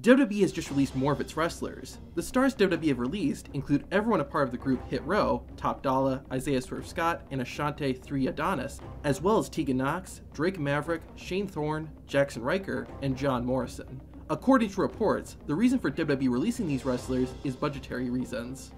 WWE has just released more of its wrestlers. The stars WWE have released include everyone a part of the group Hit Row, Top Dollar, Isaiah Swerve Scott, and Ashante Thee Adonis, as well as Tegan Nox, Drake Maverick, Shane Thorne, Jaxson Ryker, and John Morrison. According to reports, the reason for WWE releasing these wrestlers is budgetary reasons.